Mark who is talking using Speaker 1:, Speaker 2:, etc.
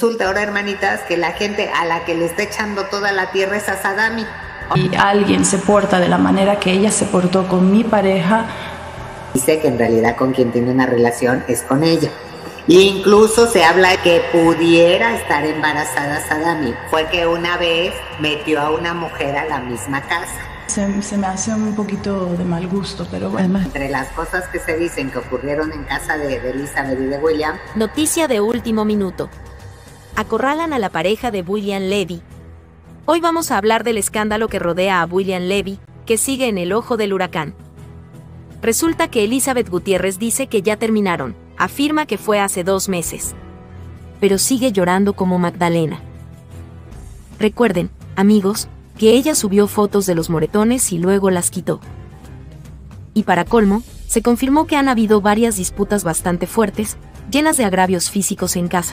Speaker 1: Resulta ahora, hermanitas, que la gente a la que le está echando toda la tierra es a Sadami.
Speaker 2: Y alguien se porta de la manera que ella se portó con mi pareja.
Speaker 1: Dice que en realidad con quien tiene una relación es con ella. Incluso se habla que pudiera estar embarazada Sadami. Fue que una vez metió a una mujer a la misma casa.
Speaker 2: Se, se, me hace un poquito de mal gusto, pero bueno.
Speaker 1: Entre las cosas que se dicen que ocurrieron en casa de, de Elizabeth y de William.
Speaker 3: Noticia de último minuto acorralan a la pareja de William Levy. Hoy vamos a hablar del escándalo que rodea a William Levy, que sigue en el ojo del huracán. Resulta que Elizabeth Gutiérrez dice que ya terminaron, afirma que fue hace dos meses. Pero sigue llorando como Magdalena. Recuerden, amigos, que ella subió fotos de los moretones y luego las quitó. Y para colmo, se confirmó que han habido varias disputas bastante fuertes, llenas de agravios físicos en casa.